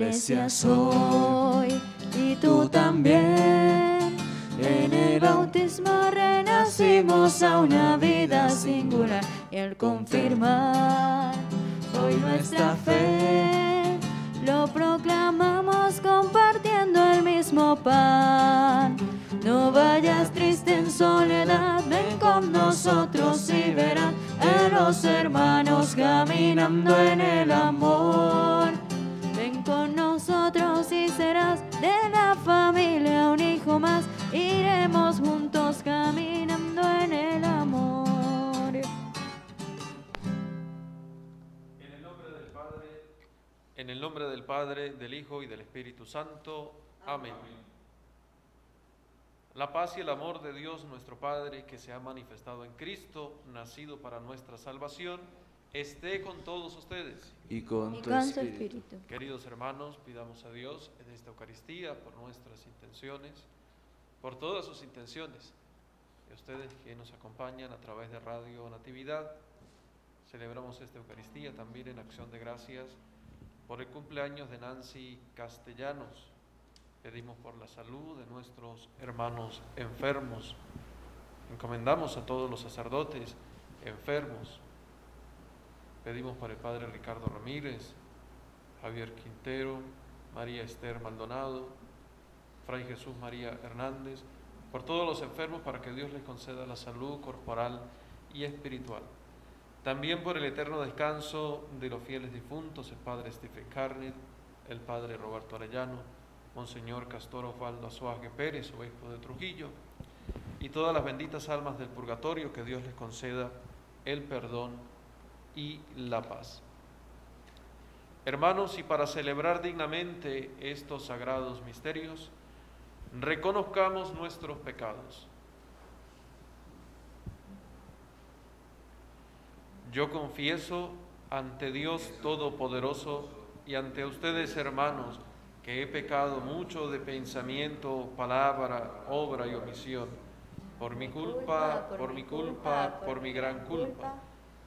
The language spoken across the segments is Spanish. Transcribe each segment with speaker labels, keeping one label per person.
Speaker 1: Iglesia soy y tú también. En el bautismo renacimos a una vida singular y al confirmar hoy nuestra fe lo proclamamos compartiendo el mismo pan. No vayas triste en soledad, ven con nosotros y verás a los hermanos caminando en el amor. De la familia un hijo más. Iremos juntos caminando en el amor.
Speaker 2: En el nombre del Padre, en el nombre del Padre, del Hijo y del Espíritu Santo. Amén. La paz y el amor de Dios nuestro Padre, que se ha manifestado en Cristo, nacido para nuestra salvación, esté con todos ustedes.
Speaker 3: y con
Speaker 1: Y
Speaker 3: tu
Speaker 1: con su
Speaker 3: espíritu.
Speaker 1: espíritu.
Speaker 2: Queridos hermanos, pidamos a Dios en esta Eucaristía por nuestras intenciones, por todas sus intenciones. Y a ustedes que nos acompañan a través de Radio Natividad, celebramos esta Eucaristía también en acción de gracias por el cumpleaños de Nancy Castellanos. Pedimos por la salud de nuestros hermanos enfermos. Encomendamos a todos los sacerdotes enfermos. Pedimos por el Padre Ricardo Ramírez, Javier Quintero, María Esther Maldonado, Fray Jesús María Hernández, por todos los enfermos para que Dios les conceda la salud corporal y espiritual. También por el eterno descanso de los fieles difuntos, el Padre Stephen Carnet, el Padre Roberto Arellano, Monseñor Castor Osvaldo Azuaje Pérez, obispo de Trujillo, y todas las benditas almas del purgatorio, que Dios les conceda el perdón y la paz. Hermanos, y para celebrar dignamente estos sagrados misterios, reconozcamos nuestros pecados. Yo confieso ante Dios Todopoderoso y ante ustedes, hermanos, que he pecado mucho de pensamiento, palabra, obra y omisión, por mi culpa, por mi culpa, por mi gran culpa.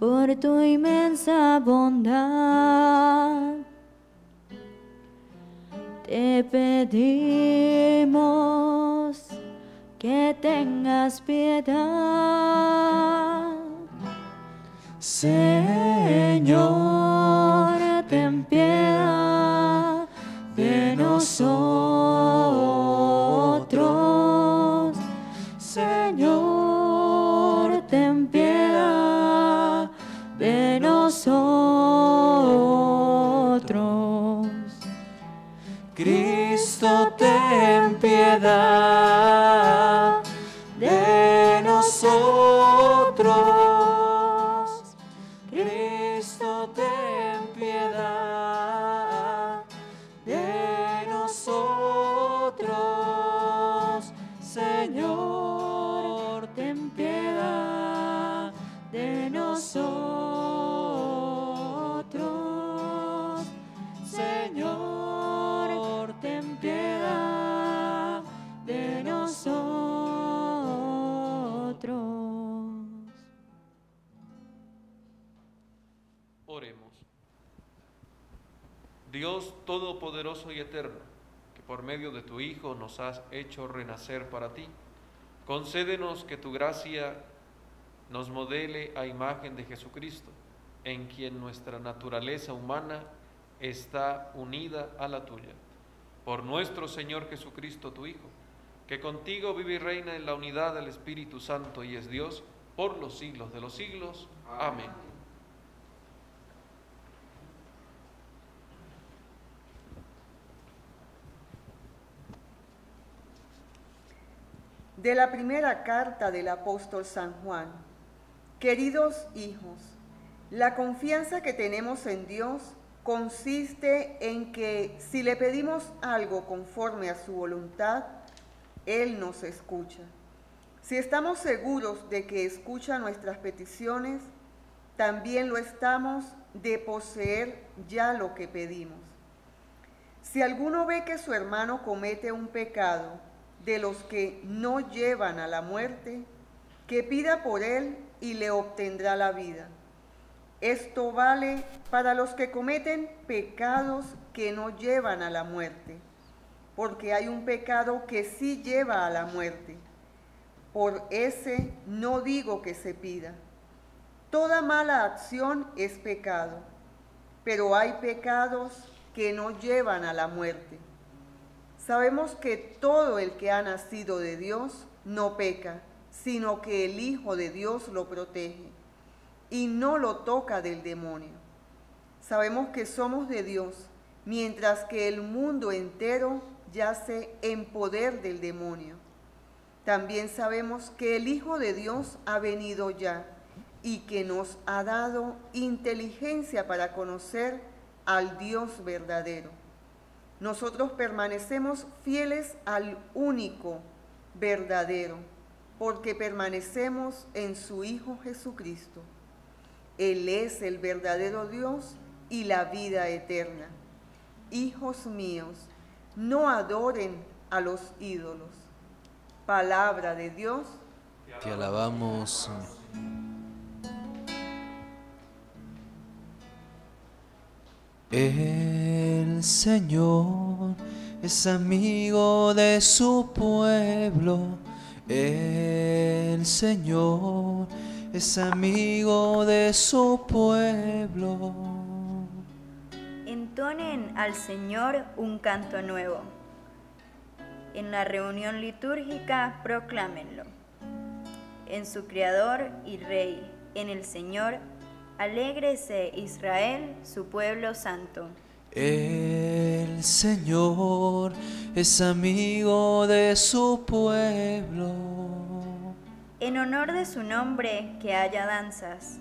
Speaker 1: por tu inmensa bondad, te pedimos que tengas piedad. Señor, Señor, ten piedad de nosotros.
Speaker 2: Oremos. Dios Todopoderoso y Eterno, que por medio de tu Hijo nos has hecho renacer para ti, concédenos que tu gracia nos modele a imagen de Jesucristo en quien nuestra naturaleza humana está unida a la tuya. Por nuestro Señor Jesucristo, tu Hijo, que contigo vive y reina en la unidad del Espíritu Santo y es Dios por los siglos de los siglos. Amén.
Speaker 3: De la primera carta del apóstol San Juan. Queridos hijos, la confianza que tenemos en Dios consiste en que si le pedimos algo conforme a su voluntad, Él nos escucha. Si estamos seguros de que escucha nuestras peticiones, también lo estamos de poseer ya lo que pedimos. Si alguno ve que su hermano comete un pecado de los que no llevan a la muerte, que pida por él y le obtendrá la vida. Esto vale para los que cometen pecados que no llevan a la muerte, porque hay un pecado que sí lleva a la muerte. Por ese no digo que se pida. Toda mala acción es pecado, pero hay pecados que no llevan a la muerte. Sabemos que todo el que ha nacido de Dios no peca, sino que el Hijo de Dios lo protege y no lo toca del demonio. Sabemos que somos de Dios, mientras que el mundo entero yace en poder del demonio. También sabemos que el Hijo de Dios ha venido ya y que nos ha dado inteligencia para conocer al Dios verdadero. Nosotros permanecemos fieles al único verdadero, porque permanecemos en su Hijo Jesucristo. Él es el verdadero Dios y la vida eterna. Hijos míos, no adoren a los ídolos. Palabra de Dios.
Speaker 4: Te alabamos. El Señor es amigo de su pueblo. El Señor es amigo de su pueblo.
Speaker 1: Entonen al Señor un canto nuevo. En la reunión litúrgica proclámenlo. En su Creador y Rey, en el Señor, alégrese Israel, su pueblo santo.
Speaker 4: El Señor es amigo de su pueblo.
Speaker 1: En honor de su nombre, que haya danzas.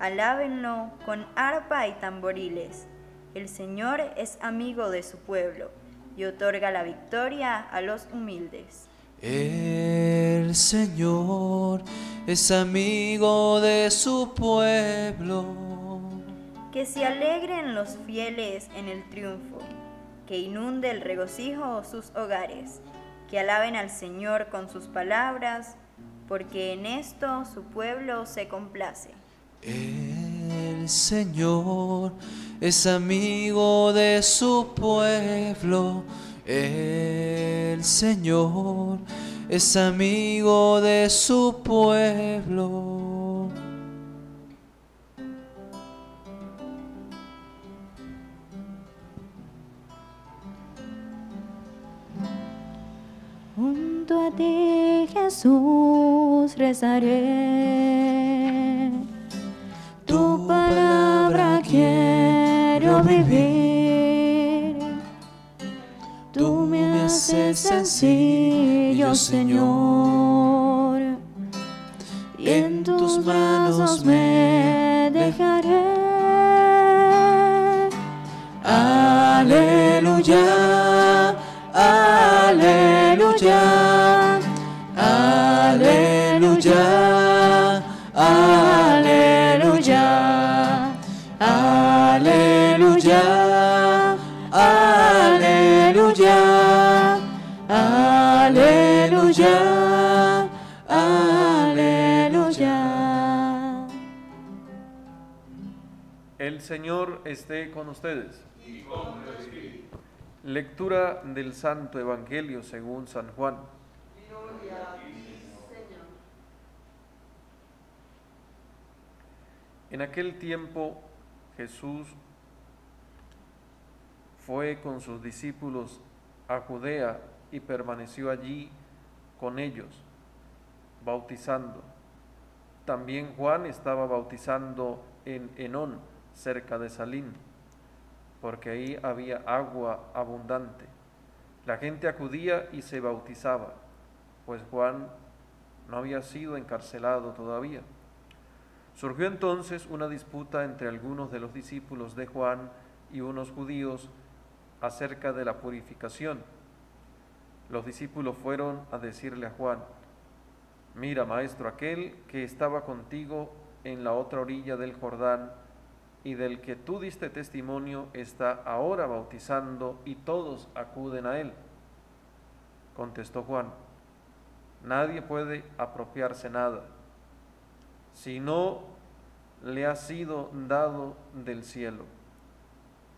Speaker 1: Alábenlo con arpa y tamboriles. El Señor es amigo de su pueblo y otorga la victoria a los humildes.
Speaker 4: El Señor es amigo de su pueblo.
Speaker 1: Que se alegren los fieles en el triunfo, que inunde el regocijo sus hogares, que alaben al Señor con sus palabras, porque en esto su pueblo se complace.
Speaker 4: El Señor es amigo de su pueblo. El Señor es amigo de su pueblo.
Speaker 1: Junto a ti, Jesús, rezaré. Tu palabra quiero vivir. Tú me haces sencillo, Señor. Y en tus manos me dejaré.
Speaker 4: Aleluya,
Speaker 2: Señor esté con ustedes. Lectura del Santo Evangelio según San Juan. En aquel tiempo Jesús fue con sus discípulos a Judea y permaneció allí con ellos, bautizando. También Juan estaba bautizando en Enón, cerca de Salín, porque ahí había agua abundante. La gente acudía y se bautizaba, pues Juan no había sido encarcelado todavía. Surgió entonces una disputa entre algunos de los discípulos de Juan y unos judíos acerca de la purificación. Los discípulos fueron a decirle a Juan, mira maestro, aquel que estaba contigo en la otra orilla del Jordán y del que tú diste testimonio está ahora bautizando y todos acuden a él. Contestó Juan, nadie puede apropiarse nada si no le ha sido dado del cielo.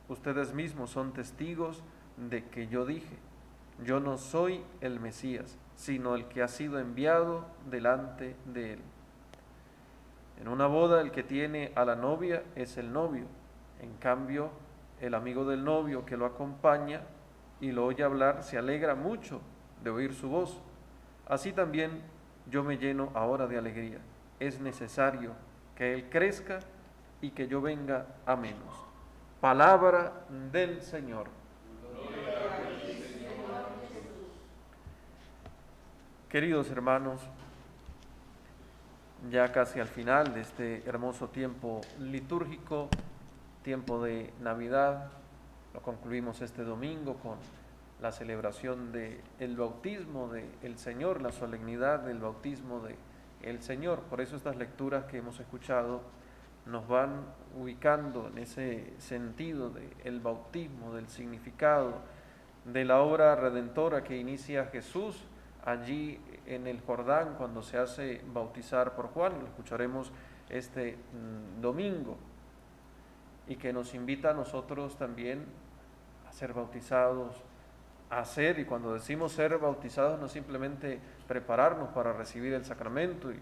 Speaker 2: Ustedes mismos son testigos de que yo dije, yo no soy el Mesías, sino el que ha sido enviado delante de él. En una boda el que tiene a la novia es el novio, en cambio el amigo del novio que lo acompaña y lo oye hablar se alegra mucho de oír su voz. Así también yo me lleno ahora de alegría. Es necesario que Él crezca y que yo venga a menos. Palabra del Señor. Queridos hermanos, ya casi al final de este hermoso tiempo litúrgico, tiempo de Navidad, lo concluimos este domingo con la celebración del el bautismo del Señor, la solemnidad del bautismo del el Señor. Por eso estas lecturas que hemos escuchado nos van ubicando en ese sentido del bautismo, del significado, de la obra redentora que inicia Jesús allí en el Jordán cuando se hace bautizar por Juan, lo escucharemos este mm, domingo, y que nos invita a nosotros también a ser bautizados, a ser, y cuando decimos ser bautizados no simplemente prepararnos para recibir el sacramento y,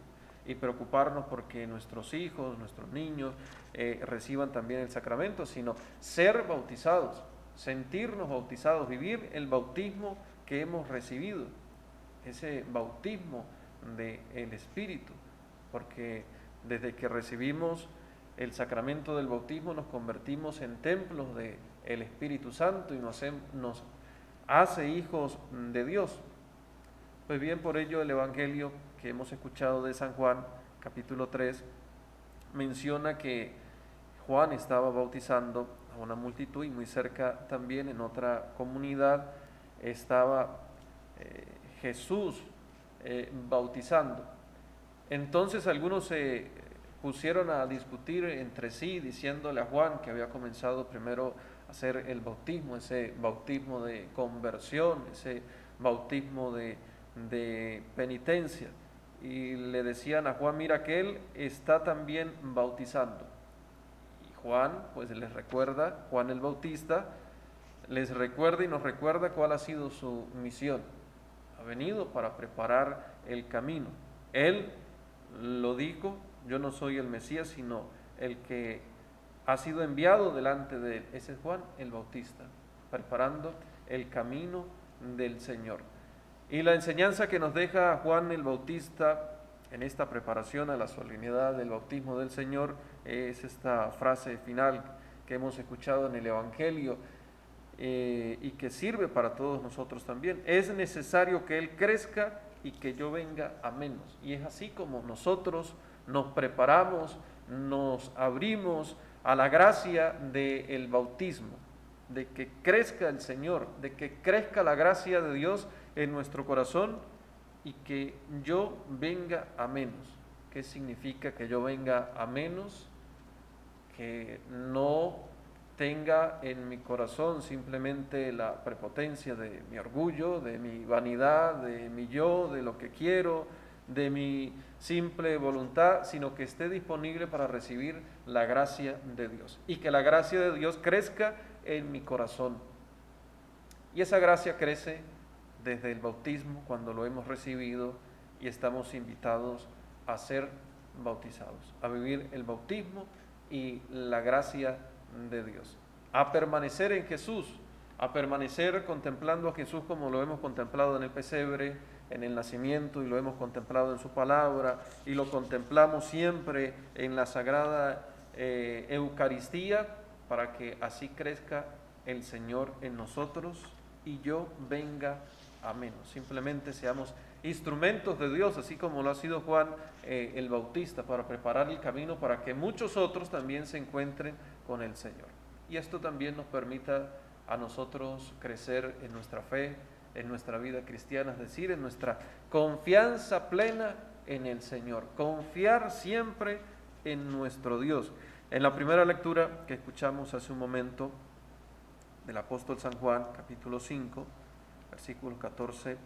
Speaker 2: preocuparnos porque nuestros hijos, nuestros niños eh, reciban también el sacramento, sino ser bautizados, sentirnos bautizados, vivir el bautismo que hemos recibido ese bautismo del Espíritu, porque desde que recibimos el sacramento del bautismo nos convertimos en templos del el Espíritu Santo y nos, nos hace hijos de Dios. Pues bien, por ello el Evangelio que hemos escuchado de San Juan, capítulo 3, menciona que Juan estaba bautizando a una multitud y muy cerca también en otra comunidad estaba eh, Jesús eh, bautizando. Entonces algunos se pusieron a discutir entre sí, diciéndole a Juan que había comenzado primero a hacer el bautismo, ese bautismo de conversión, ese bautismo de, de penitencia. Y le decían a Juan, mira que él está también bautizando. Y Juan, pues les recuerda, Juan el Bautista, les recuerda y nos recuerda cuál ha sido su misión venido para preparar el camino. Él lo dijo, yo no soy el Mesías, sino el que ha sido enviado delante de él. Ese es Juan el Bautista, preparando el camino del Señor. Y la enseñanza que nos deja Juan el Bautista en esta preparación a la solemnidad del bautismo del Señor es esta frase final que hemos escuchado en el Evangelio eh, y que sirve para todos nosotros también. Es necesario que Él crezca y que yo venga a menos. Y es así como nosotros nos preparamos, nos abrimos a la gracia del bautismo, de que crezca el Señor, de que crezca la gracia de Dios en nuestro corazón y que yo venga a menos. ¿Qué significa que yo venga a menos? Que no tenga en mi corazón simplemente la prepotencia de mi orgullo, de mi vanidad, de mi yo, de lo que quiero, de mi simple voluntad, sino que esté disponible para recibir la gracia de Dios y que la gracia de Dios crezca en mi corazón. Y esa gracia crece desde el bautismo cuando lo hemos recibido y estamos invitados a ser bautizados, a vivir el bautismo y la gracia de Dios, a permanecer en Jesús, a permanecer contemplando a Jesús como lo hemos contemplado en el pesebre, en el nacimiento y lo hemos contemplado en su palabra y lo contemplamos siempre en la sagrada eh, Eucaristía para que así crezca el Señor en nosotros y yo venga a menos. Simplemente seamos instrumentos de Dios, así como lo ha sido Juan eh, el Bautista, para preparar el camino para que muchos otros también se encuentren con el Señor. Y esto también nos permita a nosotros crecer en nuestra fe, en nuestra vida cristiana, es decir, en nuestra confianza plena en el Señor, confiar siempre en nuestro Dios. En la primera lectura que escuchamos hace un momento del apóstol San Juan, capítulo 5, versículo 14,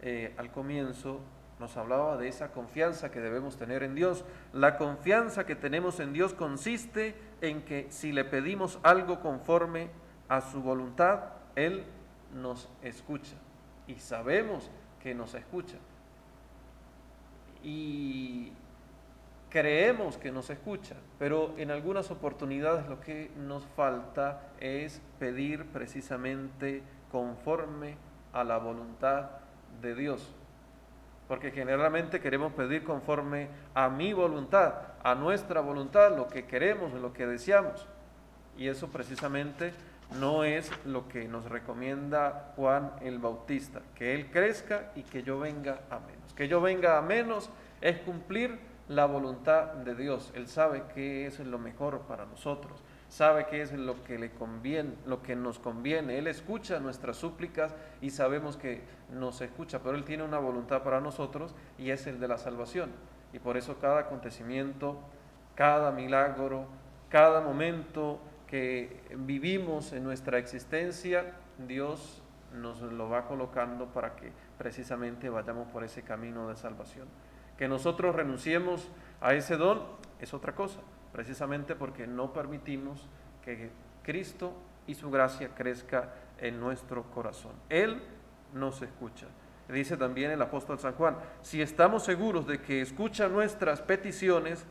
Speaker 2: eh, al comienzo nos hablaba de esa confianza que debemos tener en Dios. La confianza que tenemos en Dios consiste en que si le pedimos algo conforme a su voluntad, Él nos escucha. Y sabemos que nos escucha. Y creemos que nos escucha, pero en algunas oportunidades lo que nos falta es pedir precisamente conforme a la voluntad de Dios. Porque generalmente queremos pedir conforme a mi voluntad, a nuestra voluntad, lo que queremos, lo que deseamos. Y eso precisamente no es lo que nos recomienda Juan el Bautista, que Él crezca y que yo venga a menos. Que yo venga a menos es cumplir la voluntad de Dios. Él sabe que es lo mejor para nosotros sabe qué es lo que le conviene, lo que nos conviene. Él escucha nuestras súplicas y sabemos que nos escucha, pero Él tiene una voluntad para nosotros y es el de la salvación. Y por eso cada acontecimiento, cada milagro, cada momento que vivimos en nuestra existencia, Dios nos lo va colocando para que precisamente vayamos por ese camino de salvación. Que nosotros renunciemos a ese don es otra cosa, precisamente porque no permitimos que Cristo y su gracia crezca en nuestro corazón. Él nos escucha. Dice también el apóstol San Juan, si estamos seguros de que escucha nuestras peticiones,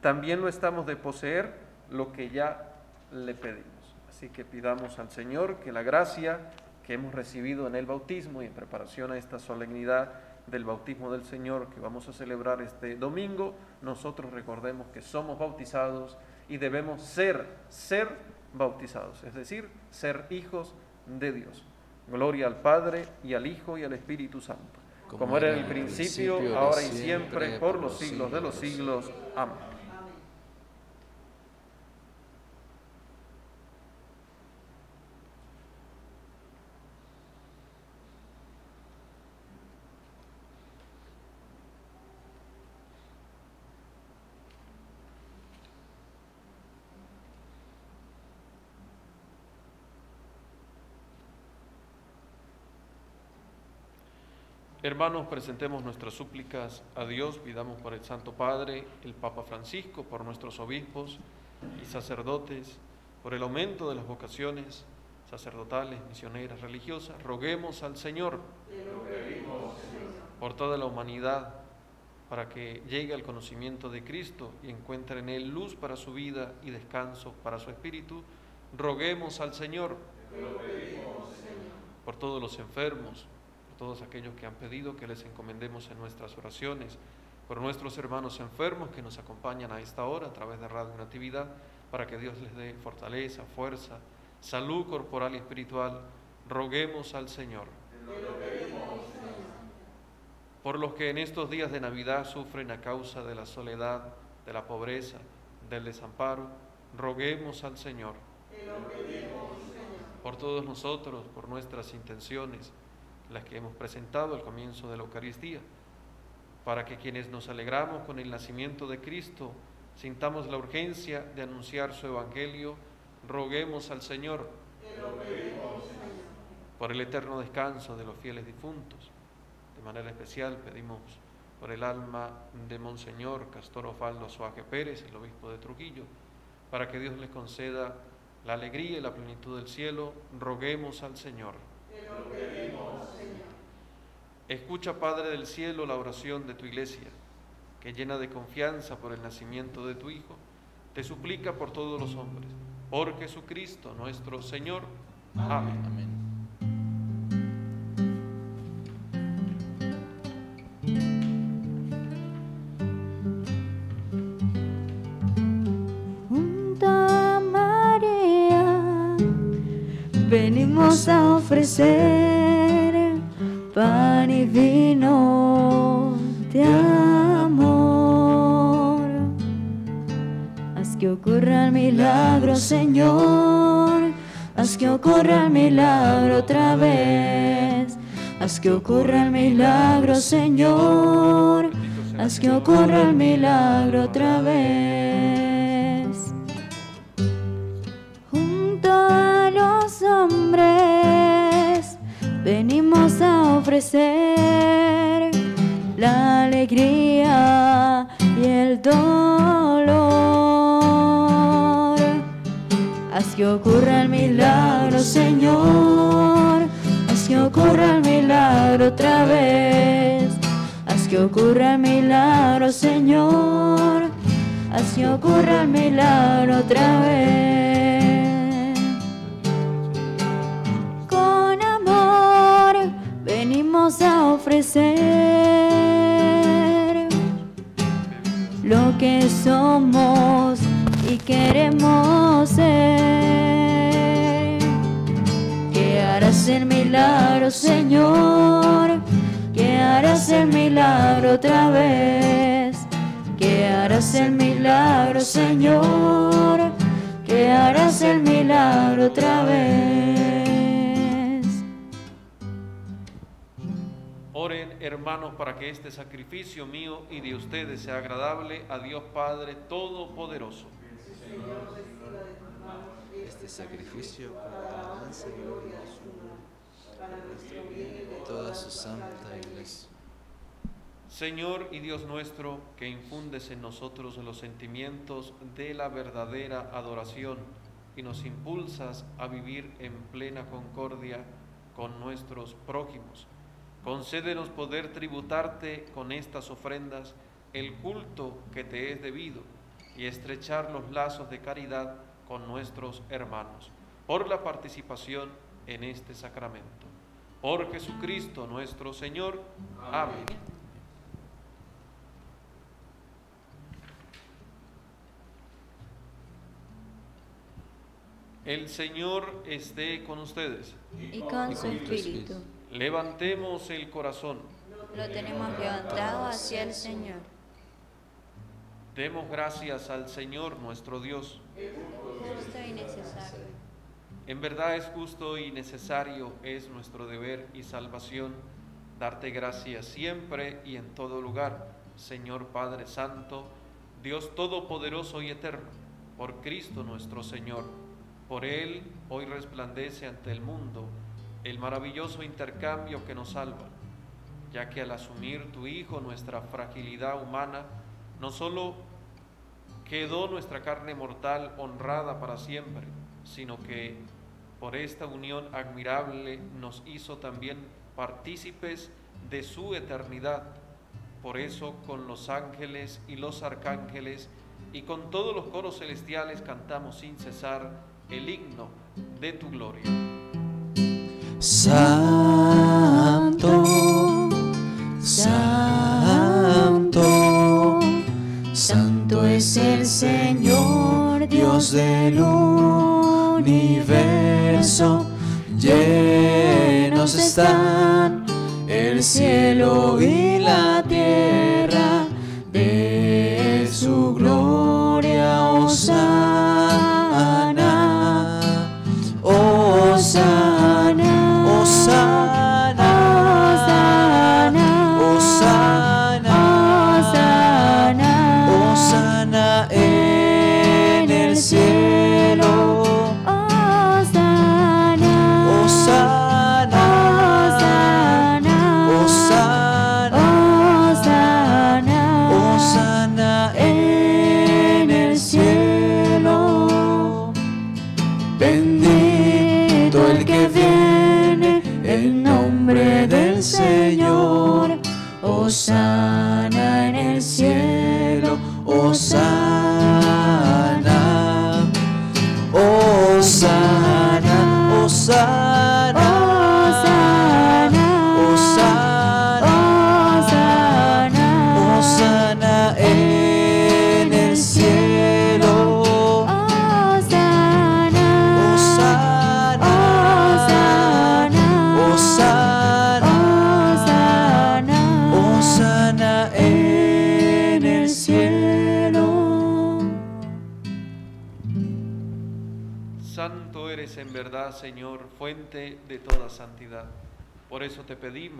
Speaker 2: también lo estamos de poseer lo que ya le pedimos. Así que pidamos al Señor que la gracia que hemos recibido en el bautismo y en preparación a esta solemnidad del bautismo del Señor que vamos a celebrar este domingo, nosotros recordemos que somos bautizados y debemos ser, ser bautizados, es decir, ser hijos de Dios. Gloria al Padre y al Hijo y al Espíritu Santo, como, era en el principio, ahora y siempre, por los siglos de los siglos. Amén. Hermanos, presentemos nuestras súplicas a Dios, pidamos por el Santo Padre, el Papa Francisco, por nuestros obispos y sacerdotes, por el aumento de las vocaciones sacerdotales, misioneras, religiosas. Roguemos al Señor, por toda la humanidad, para que llegue al conocimiento de Cristo y encuentre en Él luz para su vida y descanso para su espíritu. Roguemos al Señor, por todos los enfermos, todos aquellos que han pedido que les encomendemos en nuestras oraciones, por nuestros hermanos enfermos que nos acompañan a esta hora a través de Radio Natividad, para que Dios les dé fortaleza, fuerza, salud corporal y espiritual. Roguemos al Señor. Por los que en estos días de Navidad sufren a causa de la soledad, de la pobreza, del desamparo, roguemos al Señor. Por todos nosotros, por nuestras intenciones, las que hemos presentado al comienzo de la Eucaristía, para que quienes nos alegramos con el nacimiento de Cristo sintamos la urgencia de anunciar su Evangelio, roguemos al Señor, por el eterno descanso de los fieles difuntos. De manera especial pedimos por el alma de Monseñor Castor Ofaldo Suaje Pérez, el obispo de Trujillo, para que Dios le conceda la alegría y la plenitud del cielo, roguemos al Señor. Escucha, Padre del cielo, la oración de tu iglesia que llena de confianza por el nacimiento de tu Hijo, te suplica por todos los hombres, por Jesucristo nuestro Señor. Amén.
Speaker 4: Amén.
Speaker 1: Ofrecer pan y vino de amor. Haz que ocurra el milagro, Señor. Haz que ocurra el milagro otra vez. Haz que ocurra el milagro, Señor. Haz que ocurra el milagro otra vez. A ofrecer la alegría y el dolor. Haz que ocurra el milagro, Señor. Haz que ocurra el milagro otra vez. Haz que ocurra el milagro, Señor. Haz que ocurra el milagro otra vez. Venimos a ofrecer lo que somos y queremos ser. Que harás el milagro, Señor. Que harás el milagro otra vez. Que harás el milagro, Señor. Que harás el milagro otra vez.
Speaker 2: Hermanos, para que este sacrificio mío y de ustedes sea agradable a Dios Padre Todopoderoso.
Speaker 4: Este sacrificio para la alabanza y gloria de su nombre, para nuestro bien y de toda su santa iglesia.
Speaker 2: Señor y Dios nuestro, que infundes en nosotros los sentimientos de la verdadera adoración y nos impulsas a vivir en plena concordia con nuestros prójimos. Concédenos poder tributarte con estas ofrendas el culto que te es debido y estrechar los lazos de caridad con nuestros hermanos por la participación en este sacramento. Por Jesucristo nuestro Señor. Amén. El Señor esté con ustedes.
Speaker 1: Y con su espíritu.
Speaker 2: Levantemos el corazón.
Speaker 1: Lo tenemos levantado hacia el Señor.
Speaker 2: Demos gracias al Señor nuestro Dios.
Speaker 1: Justo y necesario.
Speaker 2: En verdad es justo y necesario, es nuestro deber y salvación darte gracias siempre y en todo lugar, Señor Padre Santo, Dios Todopoderoso y Eterno, por Cristo nuestro Señor. Por Él hoy resplandece ante el mundo el maravilloso intercambio que nos salva, ya que al asumir tu Hijo nuestra fragilidad humana, no solo quedó nuestra carne mortal honrada para siempre, sino que por esta unión admirable nos hizo también partícipes de su eternidad. Por eso con los ángeles y los arcángeles y con todos los coros celestiales cantamos sin cesar el himno de tu gloria.
Speaker 4: Santo, Santo, Santo es el Señor, Dios del universo. Llenos están el cielo y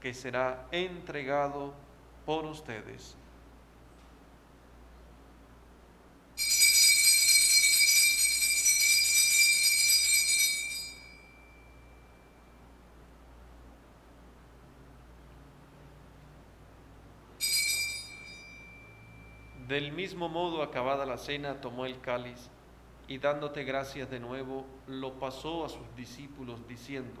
Speaker 2: que será entregado por ustedes. Del mismo modo, acabada la cena, tomó el cáliz y dándote gracias de nuevo, lo pasó a sus discípulos diciendo,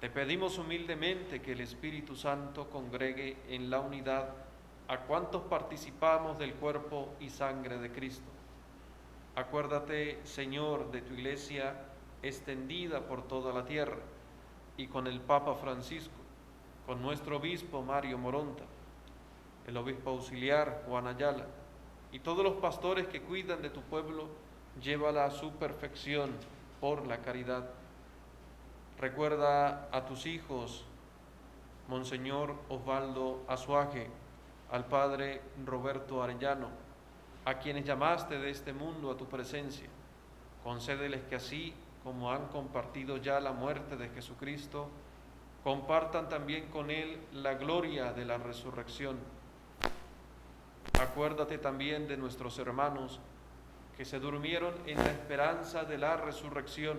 Speaker 2: te pedimos humildemente que el Espíritu Santo congregue en la unidad a cuantos participamos del cuerpo y sangre de Cristo. Acuérdate, Señor, de tu iglesia extendida por toda la tierra y con el Papa Francisco, con nuestro obispo Mario Moronta, el obispo auxiliar Juan Ayala y todos los pastores que cuidan de tu pueblo, llévala a su perfección por la caridad Recuerda a tus hijos, Monseñor Osvaldo Azuaje, al Padre Roberto Arellano, a quienes llamaste de este mundo a tu presencia. Concédeles que así como han compartido ya la muerte de Jesucristo, compartan también con Él la gloria de la resurrección. Acuérdate también de nuestros hermanos que se durmieron en la esperanza de la resurrección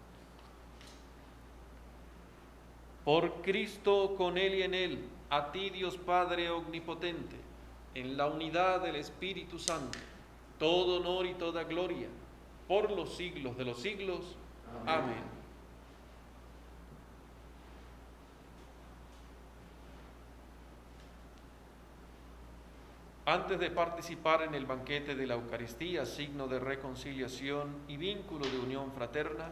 Speaker 2: Por Cristo, con Él y en Él, a ti Dios Padre Omnipotente, en la unidad del Espíritu Santo, todo honor y toda gloria, por los siglos de los siglos. Amén. Antes de participar en el banquete de la Eucaristía, signo de reconciliación y vínculo de unión fraterna,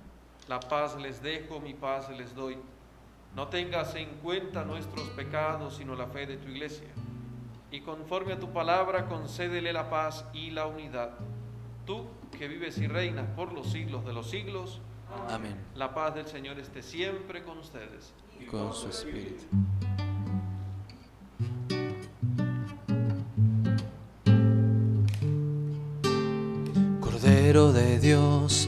Speaker 2: la paz les dejo, mi paz les doy. No tengas en cuenta nuestros pecados, sino la fe de tu iglesia. Y conforme a tu palabra, concédele la paz y la unidad. Tú, que vives y reinas por los siglos de los siglos,
Speaker 4: Amén.
Speaker 2: la paz del Señor esté siempre con ustedes.
Speaker 4: Y con su espíritu. Cordero de Dios,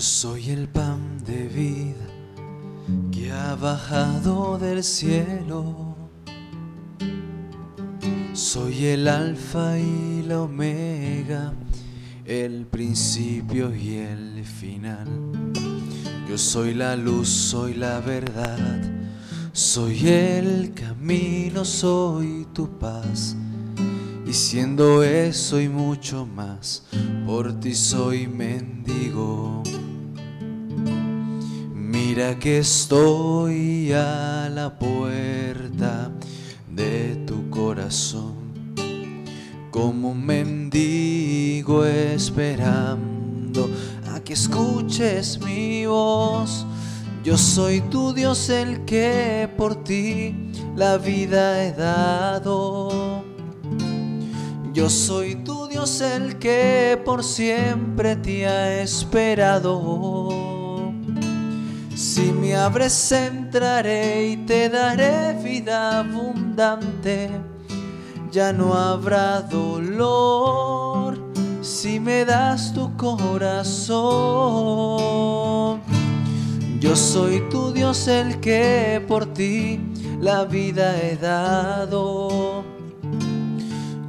Speaker 4: Yo soy el pan de vida que ha bajado del cielo. Soy el alfa y la omega, el principio y el final. Yo soy la luz, soy la verdad, soy el camino, soy tu paz. Y siendo eso y mucho más, por ti soy mendigo. Mira que estoy a la puerta de tu corazón, como mendigo esperando a que escuches mi voz. Yo soy tu Dios el que por ti la vida he dado. Yo soy tu Dios el que por siempre te ha esperado. Si me abres entraré y te daré vida abundante. Ya no habrá dolor si me das tu corazón. Yo soy tu Dios el que por ti la vida he dado.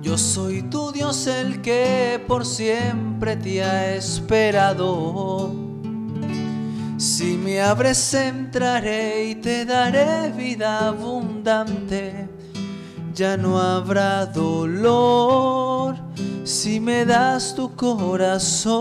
Speaker 4: Yo soy tu Dios el que por siempre te ha esperado. Si me abres entraré y te daré vida abundante. Ya no habrá dolor si me das tu corazón.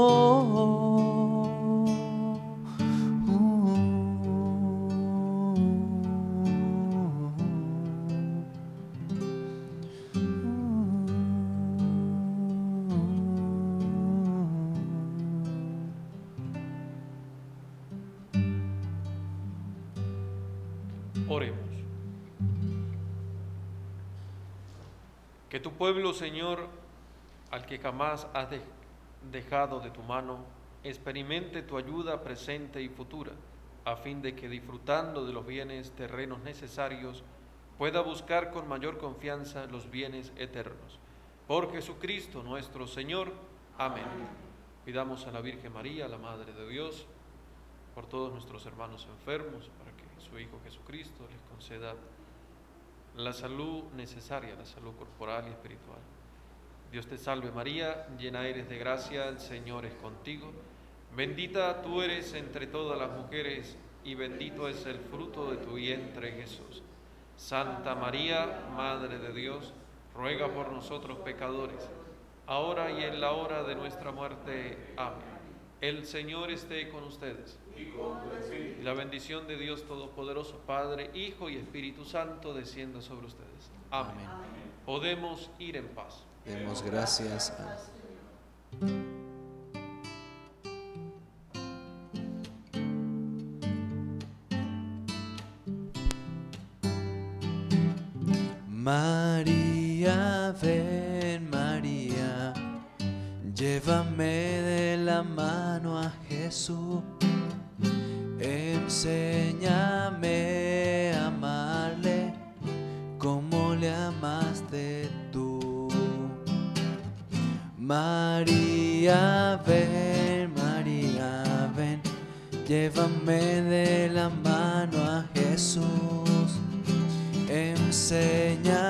Speaker 2: Oremos. Que tu pueblo, Señor, al que jamás has de- dejado de tu mano, experimente tu ayuda presente y futura, a fin de que disfrutando de los bienes terrenos necesarios, pueda buscar con mayor confianza los bienes eternos. Por Jesucristo nuestro Señor. Amén. Pidamos a la Virgen María, la Madre de Dios, por todos nuestros hermanos enfermos, para su Hijo Jesucristo les conceda la salud necesaria, la salud corporal y espiritual. Dios te salve María, llena eres de gracia, el Señor es contigo. Bendita tú eres entre todas las mujeres y bendito es el fruto de tu vientre Jesús. Santa María, Madre de Dios, ruega por nosotros pecadores, ahora y en la hora de nuestra muerte. Amén. El Señor esté con ustedes. Y la bendición de Dios Todopoderoso, Padre, Hijo y Espíritu Santo, descienda sobre ustedes. Amén. Podemos ir en paz.
Speaker 4: Demos gracias a María, ven María, llévame de la mano a Jesús, enséñame a amarle como le amaste tú. María, ven, María, ven, llévame de la mano a Jesús. Enséñame